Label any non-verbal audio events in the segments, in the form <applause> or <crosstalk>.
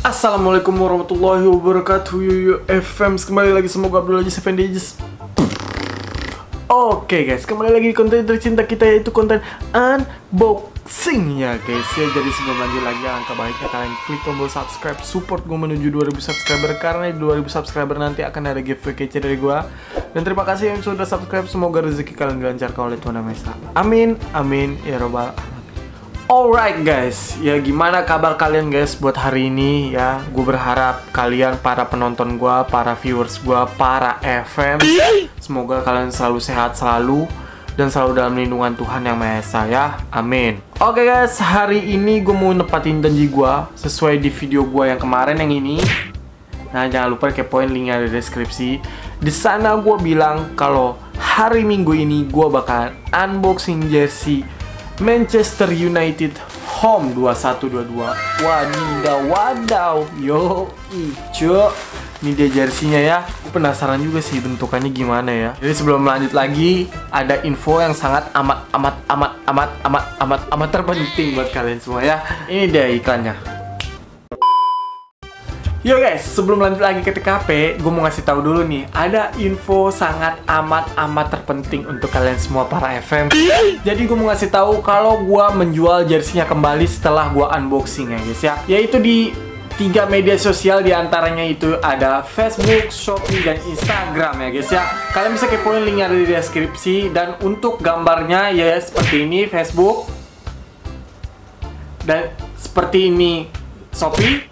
Assalamualaikum warahmatullahi wabarakatuh. Yuyu FM Kembali lagi semoga Abdul Aziz Oke guys, kembali lagi di konten tercinta kita yaitu konten unboxing ya guys ya. Jadi sebelum lanjut lagi alangkah baiknya kalian klik tombol subscribe Support gue menuju 2000 subscriber Karena di 2000 subscriber nanti akan ada giveaway kece dari gue Dan terima kasih yang sudah subscribe Semoga rezeki kalian dilancarkan oleh Tuhan Yang Amin, amin, ya robbal alamin Alright guys, ya gimana kabar kalian guys buat hari ini? Ya Gue berharap kalian para penonton gue, para viewers gue, para FM Semoga kalian selalu sehat selalu Dan selalu dalam lindungan Tuhan Yang Maha Esa ya, amin. Oke guys, hari ini gue mau nepatin janji gue Sesuai di video gue yang kemarin yang ini. Nah jangan lupa kepoin linknya di deskripsi. Di sana gue bilang kalau hari minggu ini gue bakal unboxing jersey Manchester United Home 2122 Wadidaw wadaw Yo ijo Ini dia jersinya ya. Aku penasaran juga sih bentukannya gimana ya. Jadi sebelum lanjut lagi Ada info yang sangat amat amat amat amat amat amat amat terpenting buat kalian semua ya. Ini dia iklannya Yo guys, sebelum lanjut lagi ke TKP, gue mau ngasih tahu dulu nih, ada info sangat amat amat terpenting untuk kalian semua para FM. Jadi gue mau ngasih tahu kalau gue menjual jersinya kembali setelah gue unboxing ya guys ya, yaitu di tiga media sosial di antaranya itu ada Facebook, Shopee, dan Instagram ya guys ya. Kalian bisa kepoin linknya ada di deskripsi dan untuk gambarnya ya seperti ini Facebook dan seperti ini Shopee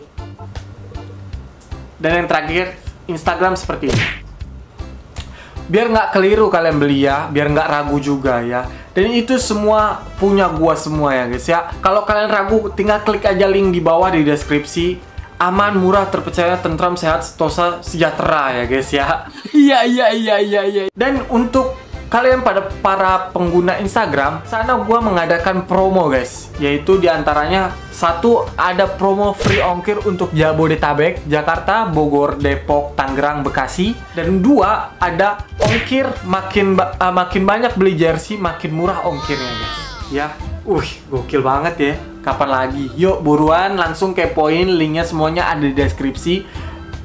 dan yang terakhir Instagram seperti ini. Biar nggak keliru kalian beli ya biar nggak ragu juga ya. Dan itu semua punya gua semua ya guys ya. Kalau kalian ragu tinggal klik aja link di bawah di deskripsi. Aman murah terpercaya tentram sehat sentosa sejahtera ya guys ya. Iya iya iya iya iya. Dan untuk kalian pada para pengguna Instagram, sana gua mengadakan promo guys, yaitu di antaranya satu ada promo free ongkir untuk Jabodetabek, Jakarta, Bogor, Depok, Tangerang, Bekasi, dan dua ada ongkir makin ba uh, makin banyak beli jersey makin murah ongkirnya guys. Ya, uh gokil banget ya. Kapan lagi? Yuk buruan langsung kepoin linknya semuanya ada di deskripsi.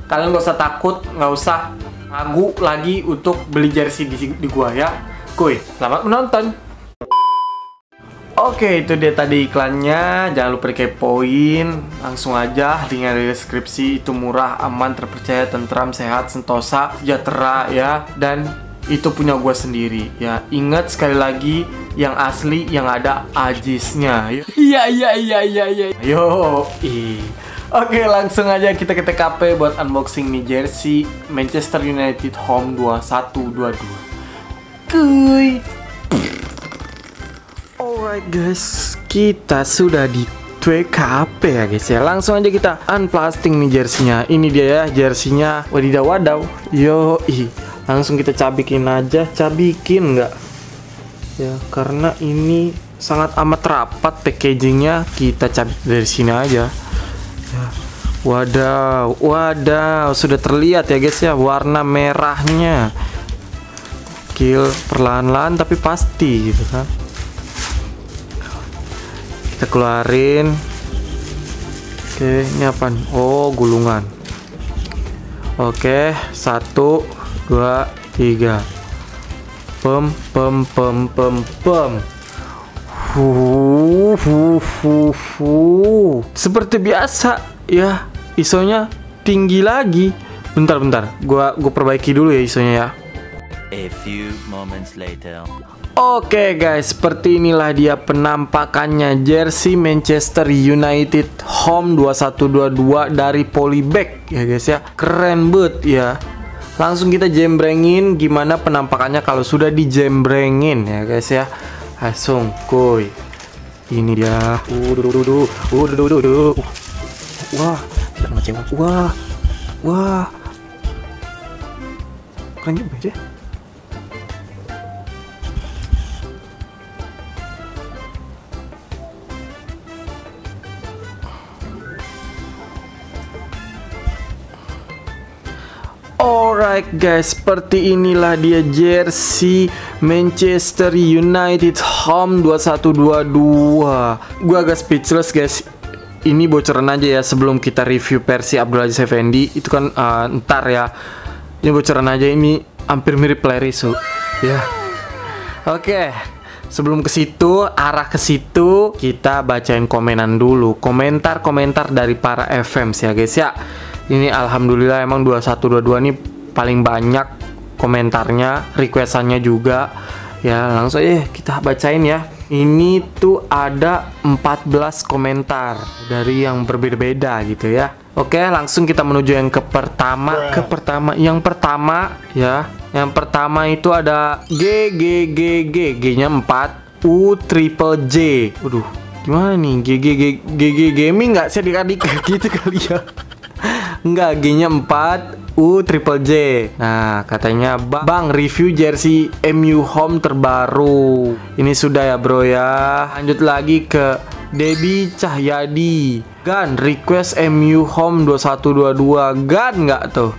Kalian gak usah takut, nggak usah ragu lagi untuk beli jersey di, di gua ya. Kuy, selamat menonton. Oke, itu dia tadi iklannya. Jangan lupa dikepoin. Langsung aja linknya di deskripsi. Itu murah, aman, terpercaya, tentram, sehat, sentosa, sejahtera ya. Dan itu punya gua sendiri ya. Ingat sekali lagi yang asli yang ada ajisnya. Iya iya iya iya iya. Yo, ih. Oke langsung aja kita ke TKP buat unboxing nih jersey Manchester United Home 2122 Kuy. Alright guys Kita sudah di TKP ya guys ya. Langsung aja kita unplasting nih jersinya Ini dia ya jersinya Wadidaw wadaw Yo ih Langsung kita cabikin aja. Cabikin nggak? Ya karena ini sangat amat rapat packagingnya. Kita cabik dari sini aja Wadaw, wadaw, sudah terlihat ya guys ya warna merahnya. Kill perlahan-lahan tapi pasti gitu kan. Kita keluarin. Oke, ini apa? Oh, gulungan. Oke, satu, dua, tiga. Pem, pem, pem, pem, pem. Hu, hu, hu, hu. Seperti biasa ya isonya tinggi lagi bentar bentar gua gua perbaiki dulu ya isonya ya A few moments later. Oke guys, seperti inilah dia penampakannya jersey Manchester United Home 2122 dari Polybag ya guys ya. Keren banget ya. Langsung kita jembrengin gimana penampakannya kalau sudah dijembrengin ya guys ya. Langsung kuy. Ini dia. Wah, tidak mengecewakan. Wah, wah. Keren juga ya. Alright guys, seperti inilah dia jersey Manchester United Home 2122. Gua agak speechless guys. Ini bocoran aja ya sebelum kita review versi Abdul Aziz Effendi itu kan uh, ntar ya. Ini bocoran aja ini hampir mirip Plerisu. Ya. Oke. Sebelum ke situ, arah ke situ, kita bacain komenan dulu. Komentar-komentar dari para FM ya guys ya. Ini alhamdulillah emang 2122 nih paling banyak komentarnya, requestannya juga. Ya, langsung aja kita bacain ya. Ini tuh ada 14 komentar dari yang berbeda-beda gitu ya. Oke, langsung kita menuju yang ke pertama. Ke pertama, yang pertama ya. Yang pertama itu ada G G G G G-nya 4, U triple J. Waduh, gimana nih? G G G G G gaming nggak sih adik-adik <laughs> gitu kali ya? Enggak, G-nya 4, U triple J. Nah, katanya Bang review jersey MU Home terbaru. Ini sudah ya, Bro ya. Lanjut lagi ke Debbie Cahyadi. Gan request MU Home 2122. Gan nggak tuh?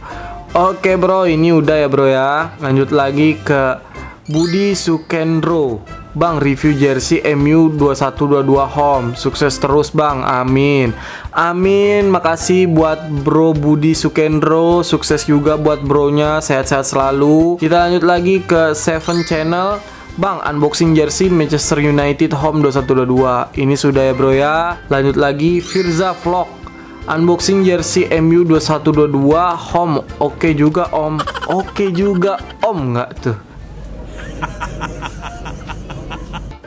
Oke, Bro, ini udah ya, Bro ya. Lanjut lagi ke Budi Sukendro. Bang review jersey MU 2122 home Sukses terus bang. Amin. Amin. Makasih buat bro Budi Sukendro. Sukses juga buat bronya. Sehat-sehat selalu. Kita lanjut lagi ke Seven Channel. Bang, unboxing jersey Manchester United Home 2122 Ini sudah ya bro ya. Lanjut lagi Firza Vlog. Unboxing jersey MU 2122 Home Oke juga om. Oke juga om. Nggak tuh <laughs>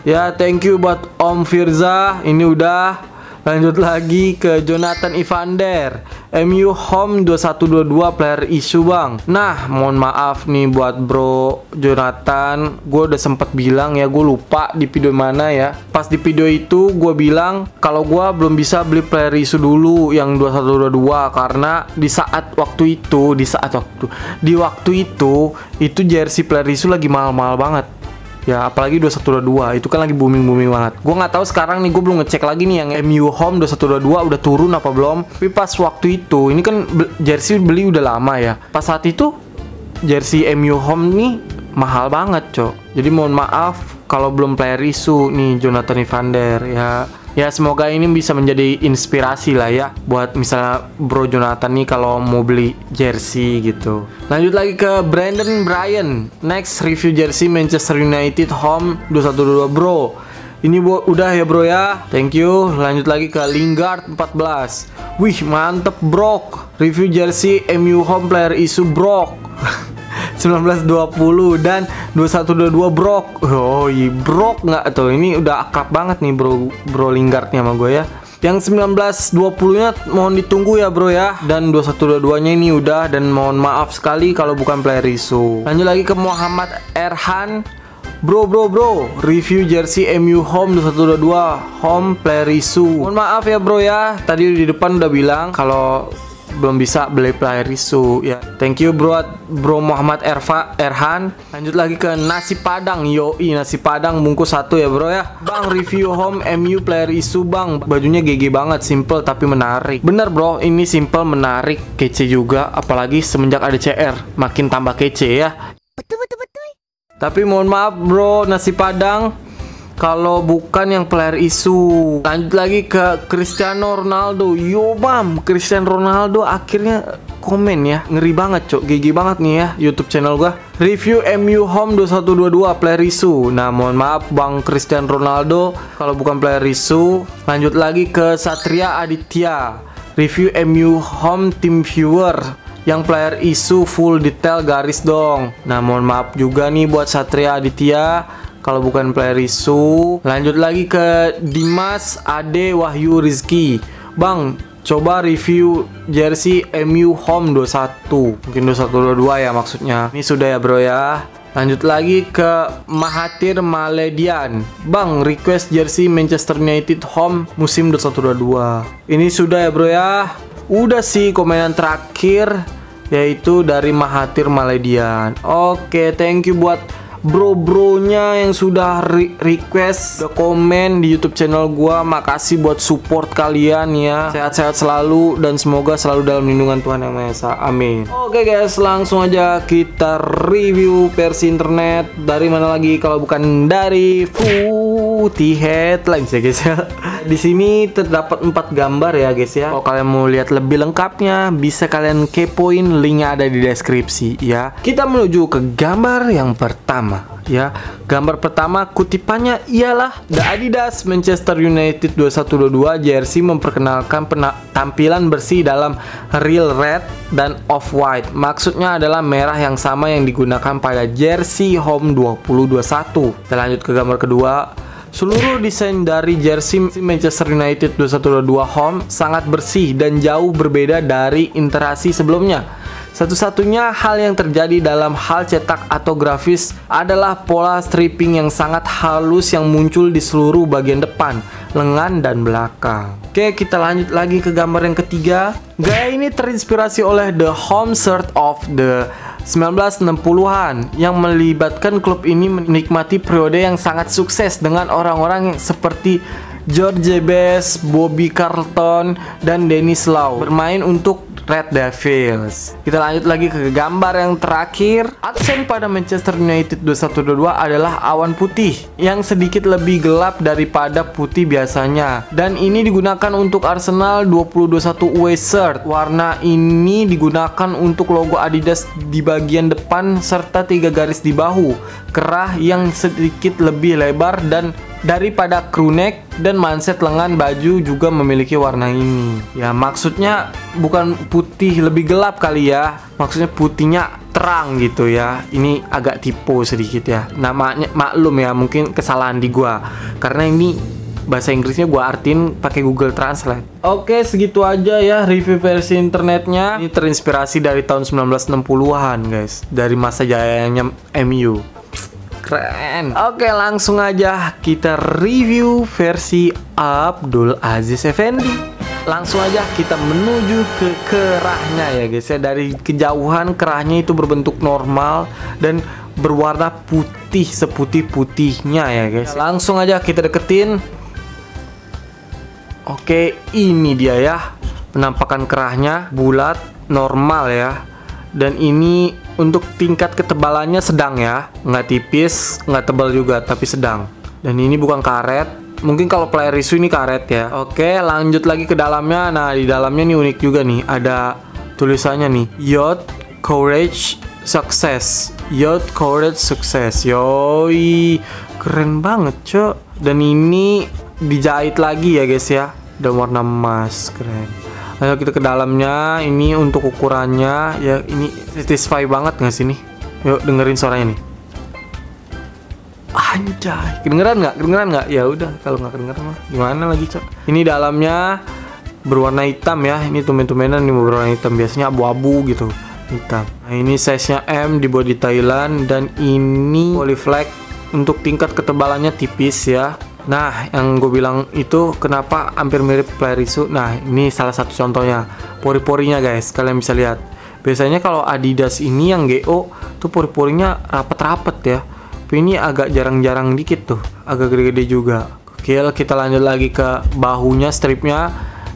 Ya, thank you buat Om Firza. Ini udah lanjut lagi ke Jonathan Ivander. MU Home 2122 player isu, Bang. Nah, mohon maaf nih buat Bro Jonathan. Gue udah sempet bilang ya, gue lupa di video mana ya. Pas di video itu gue bilang kalau gue belum bisa beli player isu dulu yang 2122 karena di saat waktu itu, di saat waktu di waktu itu itu jersey player isu lagi mahal-mahal banget Ya apalagi 2122 itu kan lagi booming booming banget. Gue nggak tahu sekarang nih gue belum ngecek lagi nih yang MU Home 2122 udah turun apa belum. Tapi pas waktu itu ini kan jersey beli udah lama ya. Pas saat itu jersey MU Home nih mahal banget cok. Jadi mohon maaf kalau belum player isu nih Jonathan Evander ya ya semoga ini bisa menjadi inspirasi lah ya buat misalnya Bro Jonathan nih kalau mau beli jersey gitu. Lanjut lagi ke Brandon Bryan. Next review jersey Manchester United home 2122 Bro. Ini bu udah ya bro ya Thank you Lanjut lagi ke Lingard 14 Wih mantep bro Review jersey MU home player isu bro <laughs> 1920 dan 2122 Brok. Oh, Brok nggak tuh? Ini udah akrab banget nih Bro Bro Lingardnya sama gue ya. Yang 1920-nya mohon ditunggu ya bro ya Dan 2122-nya ini udah Dan mohon maaf sekali kalau bukan player isu Lanjut lagi ke Muhammad Erhan Bro bro bro Review jersey MU Home 2122 Home player isu Mohon maaf ya bro ya Tadi di depan udah bilang Kalau belum bisa beli player isu ya thank you bro bro Muhammad Erfa Erhan. Lanjut lagi ke nasi padang. Yoi nasi padang bungkus satu ya bro ya. Bang review home MU player isu bang. Bajunya GG banget simple tapi menarik. Bener bro ini simple menarik kece juga apalagi semenjak ada CR makin tambah kece ya. Betul betul betul. Tapi mohon maaf bro nasi padang kalau bukan yang player isu. Lanjut lagi ke Cristiano Ronaldo. Yo bam. Cristiano Ronaldo akhirnya komen ya. Ngeri banget cok. Gigi banget nih ya YouTube channel gua. Review MU Home 2122 player isu. Nah mohon maaf Bang Cristiano Ronaldo. Kalau bukan player isu lanjut lagi ke Satria Aditya. Review MU Home Team Viewer. Yang player isu full detail garis dong. Nah mohon maaf juga nih buat Satria Aditya kalau bukan player isu lanjut lagi ke Dimas Ade Wahyu Rizky. Bang coba review jersey MU Home 21 mungkin 2122 ya maksudnya. Ini sudah ya bro ya. Lanjut lagi ke Mahathir Maledian. Bang, request jersey Manchester United home musim 2122 Ini sudah ya bro ya. Udah sih komenan terakhir Yaitu dari Mahathir Maledian. Oke, thank you buat bro-bronya yang sudah re request udah komen di YouTube channel gua. Makasih buat support kalian ya. Sehat-sehat selalu dan semoga selalu dalam lindungan Tuhan Yang Maha Esa. Amin. Oke guys, langsung aja kita review versi internet. Dari mana lagi kalau bukan dari Futi Headlines ya guys ya. Di sini terdapat empat gambar ya guys ya. Kalau kalian mau lihat lebih lengkapnya, bisa kalian kepoin linknya ada di deskripsi ya. Kita menuju ke gambar yang pertama ya. Gambar pertama kutipannya ialah The Adidas Manchester United 2122 jersey memperkenalkan tampilan bersih dalam real red dan off white. Maksudnya adalah merah yang sama yang digunakan pada jersey home 2021. Kita lanjut ke gambar kedua. Seluruh desain dari jersey Manchester United 2122 home sangat bersih dan jauh berbeda dari interaksi sebelumnya. Satu-satunya hal yang terjadi dalam hal cetak atau grafis adalah pola stripping yang sangat halus yang muncul di seluruh bagian depan, lengan, dan belakang. Oke, kita lanjut lagi ke gambar yang ketiga. Gaya ini terinspirasi oleh the home shirt of the 1960-an yang melibatkan klub ini menikmati periode yang sangat sukses dengan orang-orang seperti George Best, Bobby Carlton, dan Dennis Lau. Bermain untuk Red Devils. Kita lanjut lagi ke gambar yang terakhir. Aksen pada Manchester United 2122 adalah awan putih yang sedikit lebih gelap daripada putih biasanya. Dan ini digunakan untuk Arsenal 2021 away shirt. Warna ini digunakan untuk logo Adidas di bagian depan serta tiga garis di bahu. Kerah yang sedikit lebih lebar dan daripada crewneck dan manset lengan baju juga memiliki warna ini. Ya, maksudnya bukan putih lebih gelap kali ya. Maksudnya putihnya terang gitu ya. Ini agak tipu sedikit ya. Namanya maklum ya, mungkin kesalahan di gua. Karena ini bahasa Inggrisnya gua artiin pakai Google Translate. Oke, segitu aja ya review versi internetnya. Ini terinspirasi dari tahun 1960-an, guys. Dari masa jayanya MU. Keren. Oke, langsung aja kita review versi Abdul Aziz Effendi. Langsung aja kita menuju ke kerahnya ya guys ya. Dari kejauhan kerahnya itu berbentuk normal dan berwarna putih seputih-putihnya ya guys. Langsung aja kita deketin. Oke, ini dia ya. Penampakan kerahnya bulat normal ya. Dan ini untuk tingkat ketebalannya sedang ya. Nggak tipis nggak tebal juga tapi sedang. Dan ini bukan karet. Mungkin kalau player isu ini karet ya. Oke lanjut lagi ke dalamnya. Nah di dalamnya nih unik juga nih. Ada tulisannya nih. Yacht courage success. Yacht courage success. Yoi keren banget cok. Dan ini dijahit lagi ya guys ya. Dan warna emas keren Ayo kita ke dalamnya. Ini untuk ukurannya ya ini satisfy banget nggak sih nih? Yuk dengerin suaranya nih. Anjay, kedengeran nggak? Kedengeran nggak? Ya udah, kalau nggak kedengeran mah gimana lagi cok? Ini dalamnya berwarna hitam ya. Ini tumen-tumenan ini berwarna hitam. Biasanya abu-abu gitu hitam. Nah ini size-nya M di body Thailand dan ini polyflag untuk tingkat ketebalannya tipis ya. Nah, yang gue bilang itu kenapa hampir mirip Plerisu. Nah, ini salah satu contohnya. Pori-porinya guys, kalian bisa lihat. Biasanya kalau Adidas ini yang GO tuh pori-porinya rapet-rapet ya. Tapi ini agak jarang-jarang dikit tuh, agak gede-gede juga. Oke, kita lanjut lagi ke bahunya stripnya.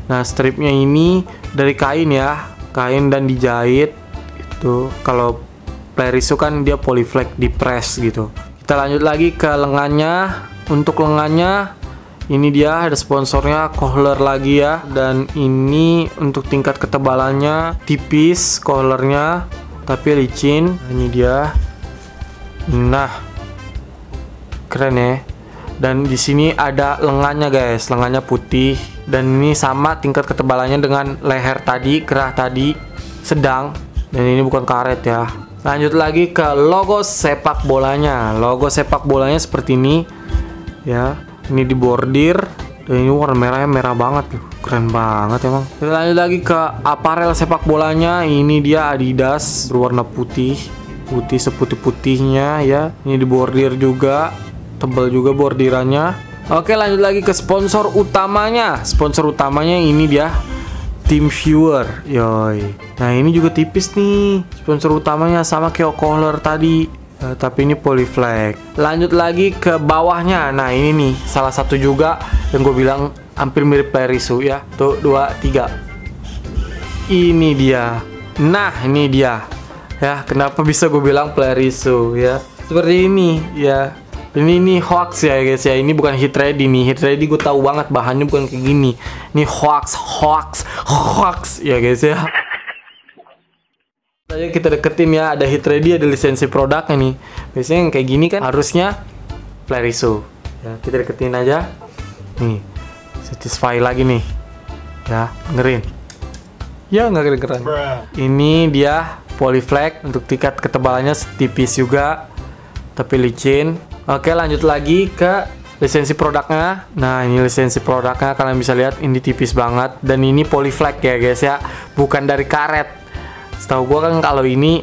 Nah, stripnya ini dari kain ya, kain dan dijahit. Itu kalau Plerisu kan dia polyflag di press gitu. Kita lanjut lagi ke lengannya untuk lengannya ini dia ada sponsornya Kohler lagi ya. Dan ini untuk tingkat ketebalannya tipis kohlernya tapi licin. Ini dia. Nah keren ya. Dan di sini ada lengannya guys. Lengannya putih. Dan ini sama tingkat ketebalannya dengan leher tadi kerah tadi sedang. Dan ini bukan karet ya. Lanjut lagi ke logo sepak bolanya. Logo sepak bolanya seperti ini ya ini di bordir dan ini warna merahnya merah banget loh keren banget emang. Kita lanjut lagi ke aparel sepak bolanya. Ini dia Adidas berwarna putih. Putih seputih putihnya ya. Ini di bordir juga tebal juga bordirannya. Oke lanjut lagi ke sponsor utamanya. Sponsor utamanya ini dia Team Viewer Yoi. Nah ini juga tipis nih Sponsor utamanya sama kayak Kohler tadi Uh, tapi ini polyflag. Lanjut lagi ke bawahnya. Nah ini nih salah satu juga yang gue bilang hampir mirip Perisu ya. Tuh dua tiga. Ini dia. Nah ini dia. Ya kenapa bisa gue bilang Perisu ya? Seperti ini ya. Ini ini hoax ya guys ya. Ini bukan hit ready nih. Hit ready gue tahu banget bahannya bukan kayak gini. Ini hoax, hoax, hoax ya guys ya. Saya kita deketin ya, ada hit ready, ada lisensi produknya nih. Biasanya yang kayak gini kan harusnya player iso. Ya, kita deketin aja. Nih, satisfy lagi nih. Ya, dengerin. Ya nggak kedengeran. Ini dia polyflag untuk tingkat ketebalannya tipis juga, tapi licin. Oke, lanjut lagi ke lisensi produknya. Nah, ini lisensi produknya kalian bisa lihat ini tipis banget dan ini polyflag ya guys ya, bukan dari karet. Setahu gua kan kalau ini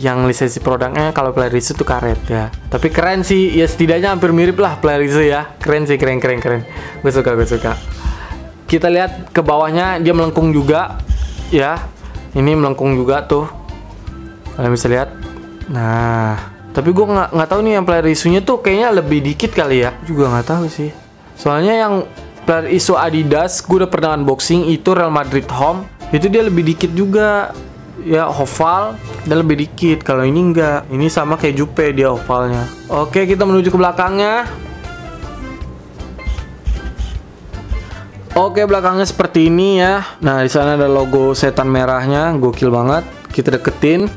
yang lisensi produknya kalau player itu karet ya. Tapi keren sih, ya setidaknya hampir mirip lah player itu ya. Keren sih, keren keren keren. Gue suka, gue suka. Kita lihat ke bawahnya dia melengkung juga ya. Ini melengkung juga tuh. Kalian bisa lihat. Nah, tapi gue nggak nggak tahu nih yang player isunya tuh kayaknya lebih dikit kali ya. Juga nggak tahu sih. Soalnya yang player isu Adidas gue udah pernah unboxing itu Real Madrid Home itu dia lebih dikit juga ya oval dan lebih dikit kalau ini enggak ini sama kayak Jupe dia ovalnya oke kita menuju ke belakangnya Oke belakangnya seperti ini ya. Nah di sana ada logo setan merahnya, gokil banget. Kita deketin.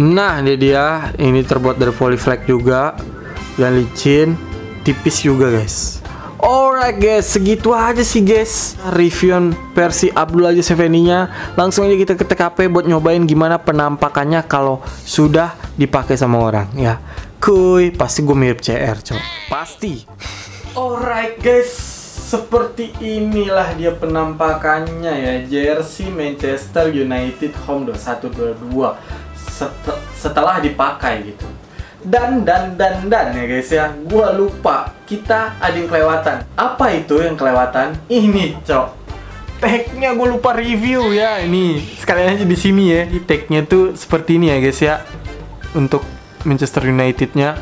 Nah ini dia, ini terbuat dari polyflag juga dan licin, tipis juga guys. Alright guys, segitu aja sih guys. Review versi Abdul aja nya. Langsung aja kita ke TKP buat nyobain gimana penampakannya kalau sudah dipakai sama orang ya. Kuy, pasti gue mirip CR cok. Pasti. Alright guys, seperti inilah dia penampakannya ya. Jersey Manchester United Home 2122 Set setelah dipakai gitu dan dan dan dan ya guys ya. Gua lupa kita ada yang kelewatan. Apa itu yang kelewatan? Ini cok. Tagnya gue lupa review ya. Ini sekalian aja di sini ya. Di tagnya tuh seperti ini ya guys ya. Untuk Manchester Unitednya.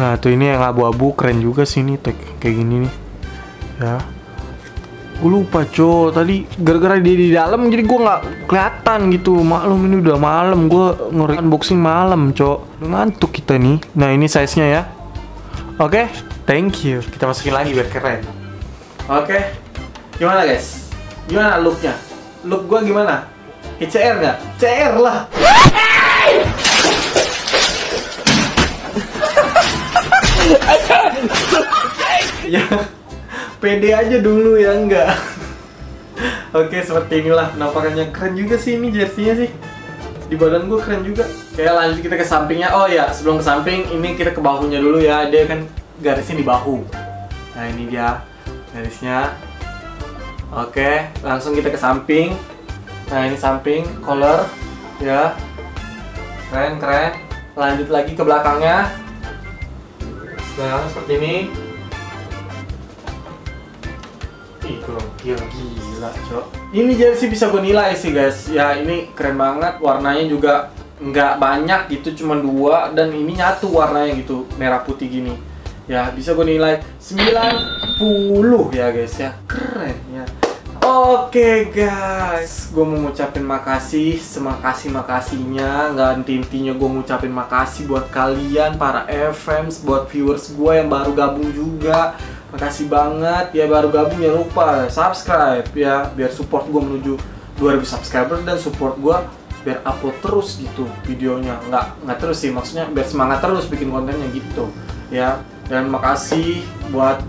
Nah tuh ini yang abu-abu keren juga sih ini tag kayak gini nih. Ya gue lupa co tadi gara-gara dia di dalam jadi gue nggak kelihatan gitu. Maklum ini udah malam. Gue ngeri unboxing malam co ngantuk kita nih. Nah ini size nya ya. Oke okay, thank you. Kita masukin lagi biar keren. Oke okay. gimana guys? Gimana looknya? Look gue gimana? ICR nggak? CR lah. <laughs> Ya pede aja dulu ya enggak. <laughs> Oke seperti inilah penampakannya keren juga sih ini jersinya sih. Di badan gue keren juga. Oke lanjut kita ke sampingnya. Oh ya sebelum ke samping ini kita ke bahunya dulu ya. Dia kan garisnya di bahu. Nah ini dia garisnya. Oke langsung kita ke samping. Nah ini samping color ya. Keren keren. Lanjut lagi ke belakangnya. Nah seperti ini Gila, cok. Ini jersey bisa gue nilai sih, guys. Ya, ini keren banget. Warnanya juga nggak banyak gitu, cuma dua dan ini nyatu warnanya gitu, merah putih gini. Ya, bisa gue nilai 90 ya, guys ya. Keren ya. Oke guys, gue mau ngucapin makasih, semakasih makasihnya, nggak intinya gue ngucapin makasih buat kalian para FMs, buat viewers gue yang baru gabung juga, Makasih banget ya baru gabung jangan lupa subscribe ya biar support gue menuju 2000 subscriber dan support gue biar upload terus gitu videonya. Nggak nggak terus sih maksudnya biar semangat terus bikin kontennya gitu ya. Dan makasih buat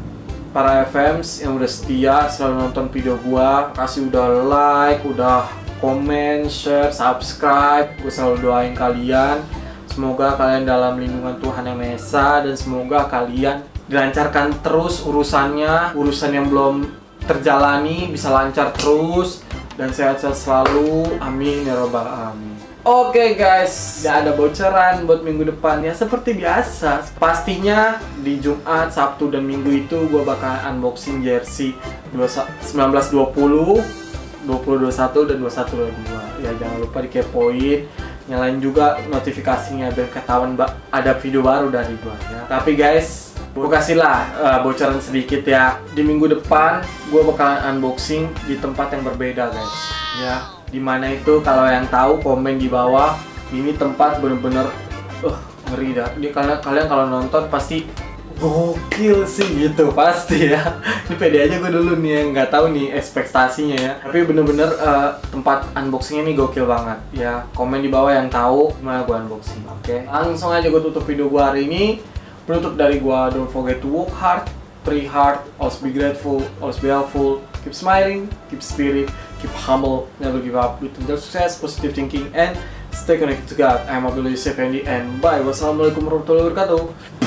para FMs yang udah setia selalu nonton video gua. Kasih udah like udah komen share subscribe. Gue selalu doain kalian. Semoga kalian dalam lindungan Tuhan yang Maha Esa dan semoga kalian dilancarkan terus urusannya urusan yang belum terjalani bisa lancar terus dan sehat-sehat selalu amin ya robbal alamin Oke okay guys, gak ada bocoran buat minggu depan ya seperti biasa. Pastinya di Jumat, Sabtu dan Minggu itu gue bakal unboxing jersey 1920, 2021 dan 2122. Ya jangan lupa dikepoin, nyalain juga notifikasinya biar ketahuan ada video baru dari gue ya. Tapi guys, gue kasih lah uh, bocoran sedikit ya. Di minggu depan gue bakalan unboxing di tempat yang berbeda guys. Ya di mana itu kalau yang tahu komen di bawah. Ini tempat bener-bener uh, ngeri dah. Dia kalian kalian kalau nonton pasti gokil sih gitu. Pasti ya. <laughs> Ini pede aja gue dulu nih yang nggak tahu nih ekspektasinya ya. Tapi bener-bener uh, tempat unboxingnya nih gokil banget. Ya komen di bawah yang tahu gimana gue unboxing oke? Langsung aja gue tutup video gue hari ini penutup dari gue don't forget to work hard pray hard always be grateful always be helpful. Keep smiling keep spirit keep humble never give up. With success positive thinking and stay connected to God. I'm Abdul Yusuf Andy and bye. Wassalamualaikum warahmatullahi wabarakatuh